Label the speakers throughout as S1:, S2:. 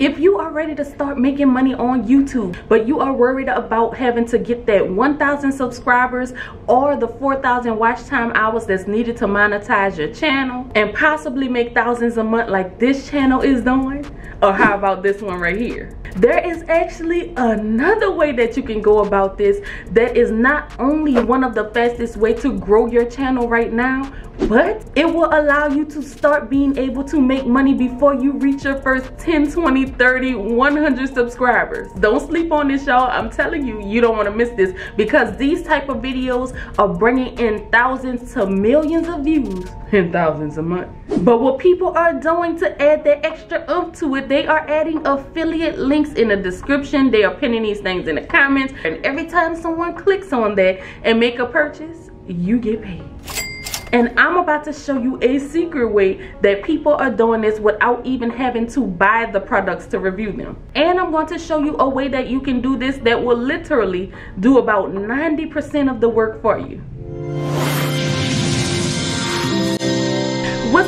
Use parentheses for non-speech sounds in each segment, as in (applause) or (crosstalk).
S1: If you are ready to start making money on YouTube, but you are worried about having to get that 1,000 subscribers or the 4,000 watch time hours that's needed to monetize your channel and possibly make thousands a month like this channel is doing, or how about this one right here? There is actually another way that you can go about this that is not only one of the fastest way to grow your channel right now, but it will allow you to start being able to make money before you reach your first 10 20 30 100 subscribers. Don't sleep on this y'all. I'm telling you you don't want to miss this because these type of videos are bringing in thousands to millions of views and thousands a month. But what people are doing to add that extra umph to it they are adding affiliate links in the description they are pinning these things in the comments and every time someone clicks on that and make a purchase you get paid and I'm about to show you a secret way that people are doing this without even having to buy the products to review them. And I'm going to show you a way that you can do this that will literally do about 90% of the work for you.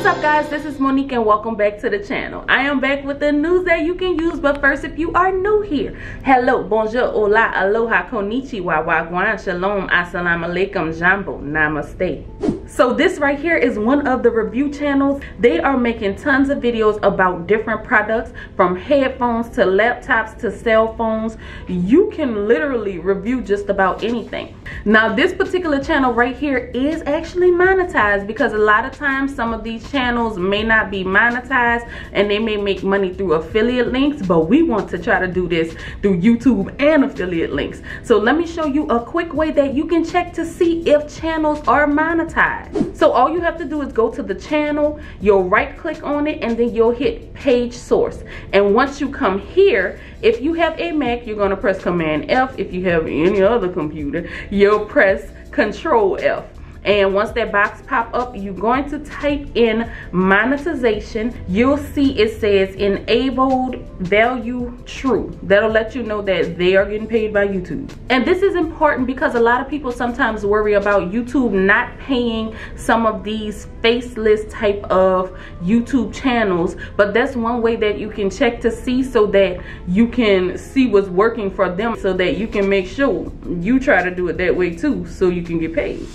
S1: Up guys, this is Monique and welcome back to the channel. I am back with the news that you can use, but first if you are new here, hello, bonjour, hola, aloha, konnichiwa, wagwan, shalom, assalamu alaikum, jambo, namaste. So this right here is one of the review channels. They are making tons of videos about different products from headphones to laptops to cell phones. You can literally review just about anything. Now this particular channel right here is actually monetized because a lot of times some of these channels may not be monetized and they may make money through affiliate links but we want to try to do this through YouTube and affiliate links. So let me show you a quick way that you can check to see if channels are monetized. So all you have to do is go to the channel, you'll right click on it and then you'll hit page source. And once you come here, if you have a Mac, you're gonna press Command F. If you have any other computer, you'll press Control F and once that box pop up you're going to type in monetization. You'll see it says enabled value true. That'll let you know that they are getting paid by youtube. And this is important because a lot of people sometimes worry about youtube not paying some of these faceless type of youtube channels. But that's one way that you can check to see so that you can see what's working for them so that you can make sure you try to do it that way too so you can get paid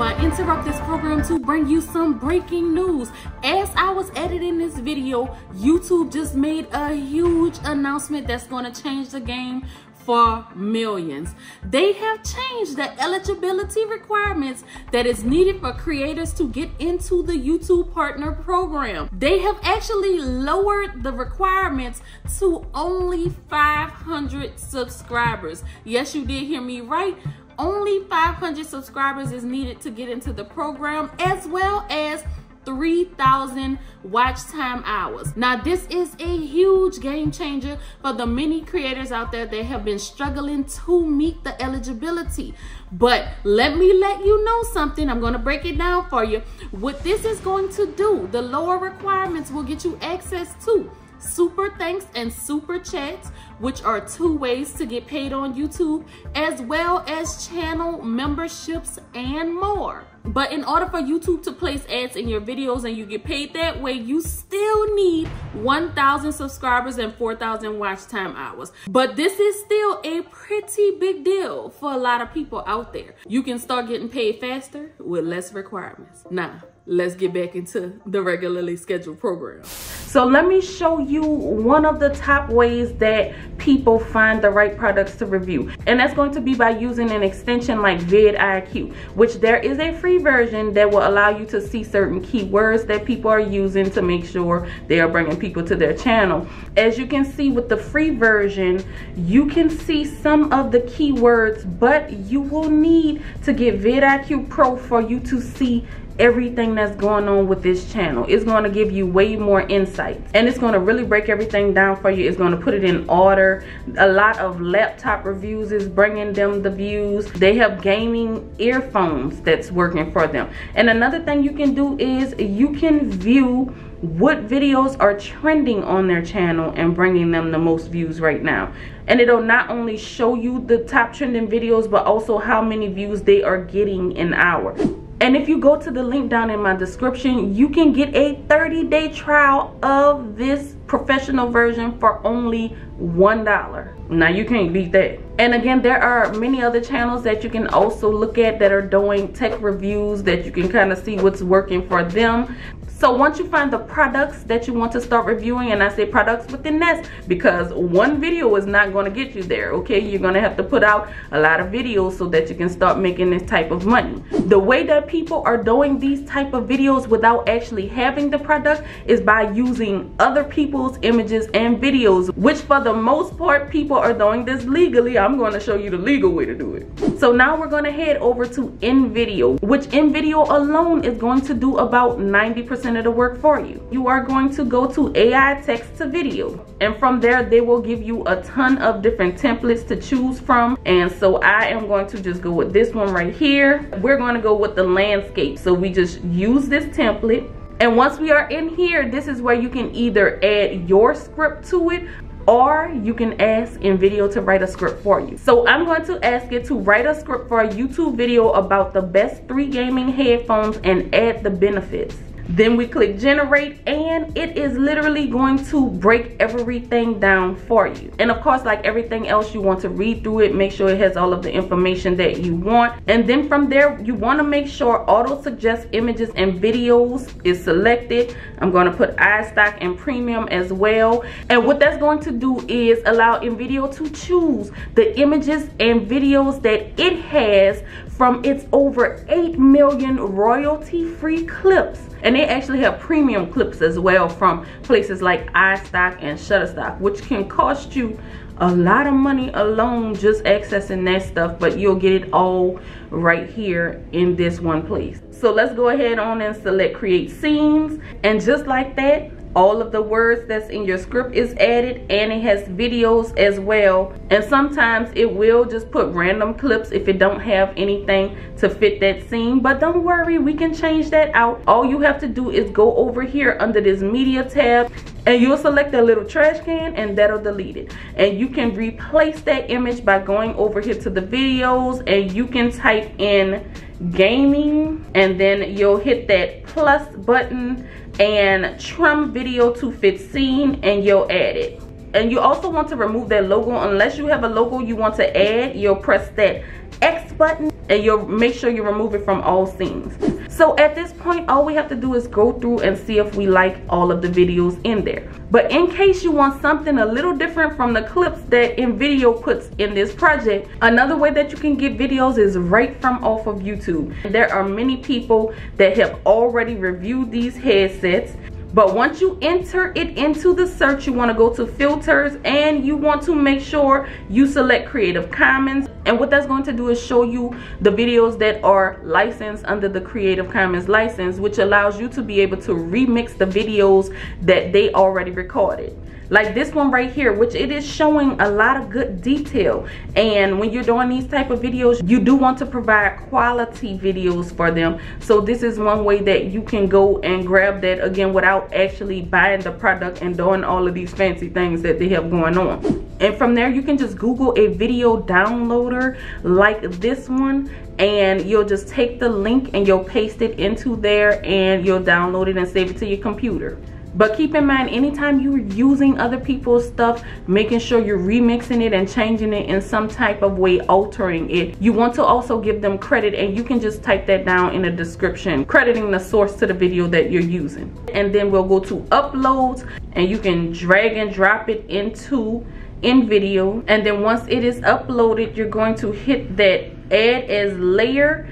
S1: I interrupt this program to bring you some breaking news. As I was editing this video, YouTube just made a huge announcement that's going to change the game for millions. They have changed the eligibility requirements that is needed for creators to get into the YouTube Partner Program. They have actually lowered the requirements to only 500 subscribers. Yes, you did hear me right only 500 subscribers is needed to get into the program as well as 3,000 watch time hours. Now, this is a huge game changer for the many creators out there that have been struggling to meet the eligibility. But let me let you know something. I'm going to break it down for you. What this is going to do, the lower requirements will get you access to super thanks and super chats which are two ways to get paid on YouTube as well as channel memberships and more but in order for YouTube to place ads in your videos and you get paid that way you still need 1,000 subscribers and 4,000 watch time hours but this is still a pretty big deal for a lot of people out there you can start getting paid faster with less requirements now let's get back into the regularly scheduled program. So let me show you one of the top ways that people find the right products to review. And that's going to be by using an extension like vidIQ, which there is a free version that will allow you to see certain keywords that people are using to make sure they are bringing people to their channel. As you can see with the free version, you can see some of the keywords, but you will need to get vidIQ Pro for you to see everything that's going on with this channel. It's going to give you way more insight and it's going to really break everything down for you. It's going to put it in order. A lot of laptop reviews is bringing them the views. They have gaming earphones that's working for them. And another thing you can do is you can view what videos are trending on their channel and bringing them the most views right now and it'll not only show you the top trending videos but also how many views they are getting an hour And if you go to the link down in my description, you can get a 30 day trial of this professional version for only $1. Now you can't beat that. And again, there are many other channels that you can also look at that are doing tech reviews that you can kind of see what's working for them. So once you find the products that you want to start reviewing, and I say products within Nest because one video is not going to get you there, okay? You're going to have to put out a lot of videos so that you can start making this type of money. The way that people are doing these type of videos without actually having the product is by using other people's images and videos, which for the most part, people are doing this legally. I'm going to show you the legal way to do it. So now we're going to head over to InVideo, which InVideo alone is going to do about 90% the work for you. You are going to go to AI text to video and from there they will give you a ton of different templates to choose from and so I am going to just go with this one right here. We're going to go with the landscape. So we just use this template and once we are in here, this is where you can either add your script to it or you can ask InVideo to write a script for you. So I'm going to ask it to write a script for a YouTube video about the best three gaming headphones and add the benefits. Then we click generate and it is literally going to break everything down for you. And of course, like everything else, you want to read through it, make sure it has all of the information that you want. And then from there, you want to make sure auto suggest images and videos is selected. I'm going to put iStock and premium as well. And what that's going to do is allow InVideo to choose the images and videos that it has from its over 8 million royalty free clips and they actually have premium clips as well from places like iStock and Shutterstock, which can cost you a lot of money alone just accessing that stuff, but you'll get it all right here in this one place. So let's go ahead on and select create scenes. And just like that, all of the words that's in your script is added and it has videos as well. And sometimes it will just put random clips if it don't have anything to fit that scene. But don't worry we can change that out. All you have to do is go over here under this media tab and you'll select that little trash can and that'll delete it. And you can replace that image by going over here to the videos and you can type in gaming and then you'll hit that plus button and trim video to fit scene and you'll add it and you also want to remove that logo. Unless you have a logo you want to add you'll press that X button and you'll make sure you remove it from all scenes. So at this point all we have to do is go through and see if we like all of the videos in there. But in case you want something a little different from the clips that InVideo puts in this project another way that you can get videos is right from off of YouTube. There are many people that have already reviewed these headsets but once you enter it into the search, you want to go to filters and you want to make sure you select Creative Commons. And what that's going to do is show you the videos that are licensed under the Creative Commons license, which allows you to be able to remix the videos that they already recorded like this one right here which it is showing a lot of good detail. And when you're doing these type of videos you do want to provide quality videos for them. So this is one way that you can go and grab that again without actually buying the product and doing all of these fancy things that they have going on. And from there you can just google a video downloader like this one and you'll just take the link and you'll paste it into there and you'll download it and save it to your computer but keep in mind, anytime you're using other people's stuff, making sure you're remixing it and changing it in some type of way, altering it, you want to also give them credit and you can just type that down in the description, crediting the source to the video that you're using. And then we'll go to uploads and you can drag and drop it into InVideo. And then once it is uploaded, you're going to hit that add as layer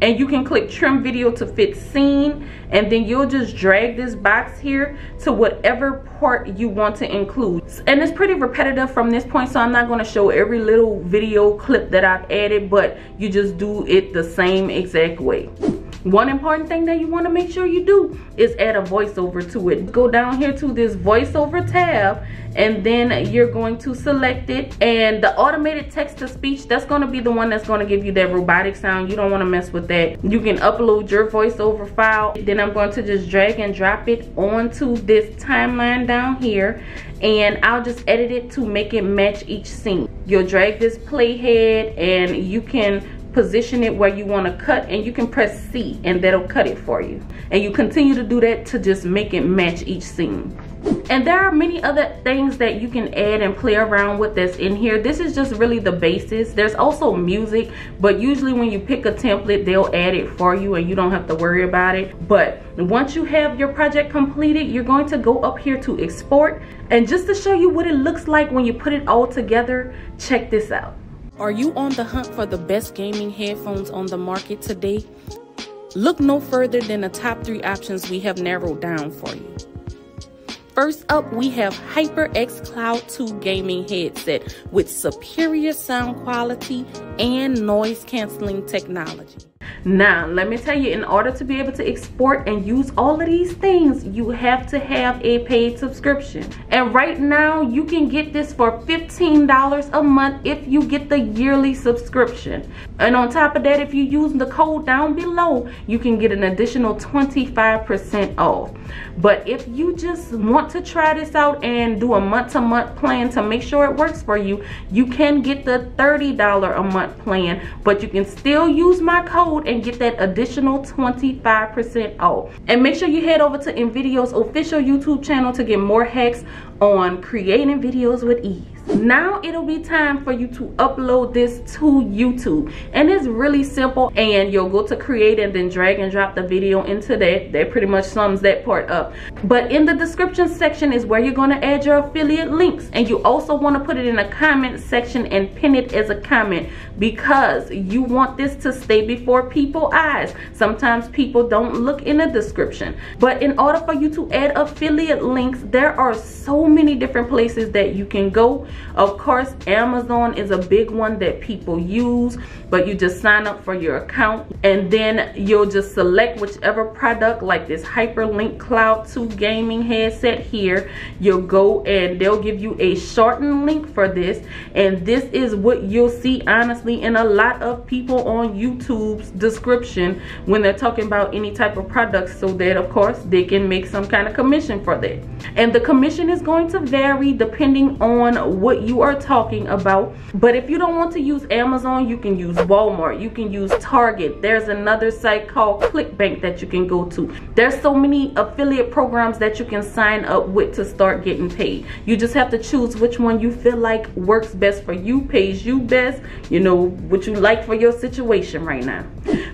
S1: and you can click trim video to fit scene. And then you'll just drag this box here to whatever part you want to include. And it's pretty repetitive from this point so i'm not going to show every little video clip that i've added but you just do it the same exact way one important thing that you want to make sure you do is add a voiceover to it. Go down here to this voiceover tab and then you're going to select it. And the automated text to speech that's going to be the one that's going to give you that robotic sound. You don't want to mess with that. You can upload your voiceover file. Then i'm going to just drag and drop it onto this timeline down here and I'll just edit it to make it match each scene. You'll drag this playhead and you can position it where you want to cut and you can press C and that'll cut it for you. And you continue to do that to just make it match each seam. And there are many other things that you can add and play around with that's in here. This is just really the basis. There's also music, but usually when you pick a template, they'll add it for you and you don't have to worry about it. But once you have your project completed, you're going to go up here to export. And just to show you what it looks like when you put it all together, check this out. Are you on the hunt for the best gaming headphones on the market today? Look no further than the top three options we have narrowed down for you. First up, we have HyperX Cloud 2 gaming headset with superior sound quality and noise canceling technology. Now, let me tell you, in order to be able to export and use all of these things, you have to have a paid subscription. And right now, you can get this for $15 a month if you get the yearly subscription. And on top of that, if you use the code down below, you can get an additional 25% off. But if you just want to try this out and do a month-to-month -month plan to make sure it works for you, you can get the $30 a month plan, but you can still use my code and get that additional 25% off. And make sure you head over to InVideo's official YouTube channel to get more hacks on creating videos with ease now it'll be time for you to upload this to youtube. And it's really simple. And you'll go to create and then drag and drop the video into that. That pretty much sums that part up. But in the description section is where you're going to add your affiliate links. And you also want to put it in a comment section and pin it as a comment because you want this to stay before people eyes. Sometimes people don't look in the description. But in order for you to add affiliate links there are so many different places that you can go of course amazon is a big one that people use but you just sign up for your account and then you'll just select whichever product like this HyperX cloud 2 gaming headset here. You'll go and they'll give you a shortened link for this. And this is what you'll see honestly in a lot of people on youtube's description when they're talking about any type of products so that of course they can make some kind of commission for that. And the commission is going to vary depending on what you are talking about. But if you don't want to use amazon you can use walmart you can use target. There's another site called clickbank that you can go to. There's so many affiliate programs that you can sign up with to start getting paid. You just have to choose which one you feel like works best for you pays you best you know what you like for your situation right now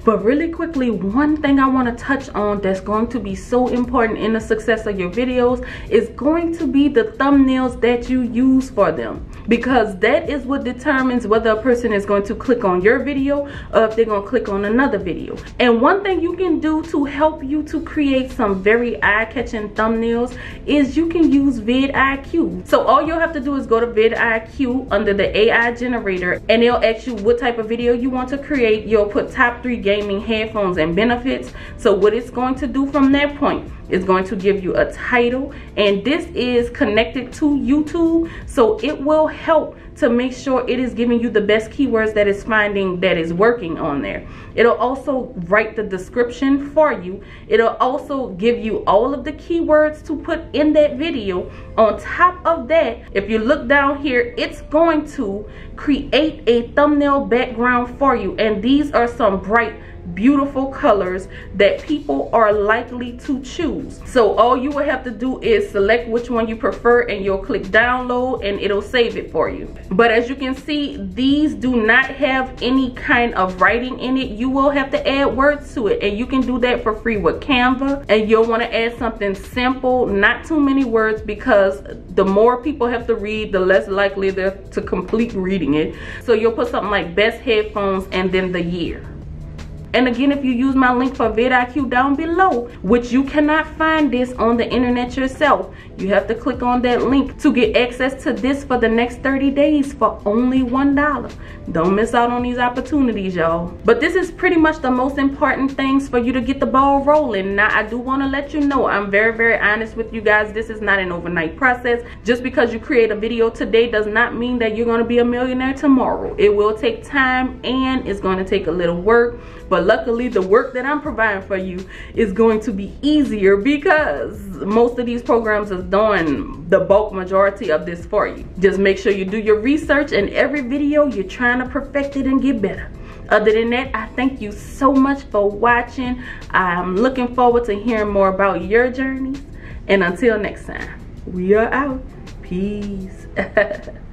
S1: but really quickly one thing i want to touch on that's going to be so important in the success of your videos is going to be the thumbnails that you use for them because that is what determines whether a person is going to click on your video or if they're going to click on another video. And one thing you can do to help you to create some very eye-catching thumbnails is you can use vidIQ. So all you'll have to do is go to vidIQ under the AI generator and it'll ask you what type of video you want to create. You'll put top three gaming headphones and benefits. So what it's going to do from that point is going to give you a title and this is connected to YouTube. So it will help to make sure it is giving you the best keywords that is finding that is working on there. It'll also write the description for you. It'll also give you all of the keywords to put in that video. On top of that, if you look down here, it's going to create a thumbnail background for you. And these are some bright beautiful colors that people are likely to choose. So all you will have to do is select which one you prefer and you'll click download and it'll save it for you. But as you can see these do not have any kind of writing in it. You will have to add words to it and you can do that for free with canva. And you'll want to add something simple not too many words because the more people have to read the less likely they're to complete reading it. So you'll put something like best headphones and then the year and again, if you use my link for vidIQ down below, which you cannot find this on the internet yourself, you have to click on that link to get access to this for the next 30 days for only $1. Don't miss out on these opportunities, y'all. But this is pretty much the most important things for you to get the ball rolling. Now, I do want to let you know, I'm very, very honest with you guys. This is not an overnight process. Just because you create a video today does not mean that you're going to be a millionaire tomorrow. It will take time and it's going to take a little work. Luckily, the work that I'm providing for you is going to be easier because most of these programs is doing the bulk majority of this for you. Just make sure you do your research and every video you're trying to perfect it and get better. other than that i thank you so much for watching i'm looking forward to hearing more about your journeys and until next time we are out peace (laughs)